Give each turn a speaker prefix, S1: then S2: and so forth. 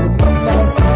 S1: remember.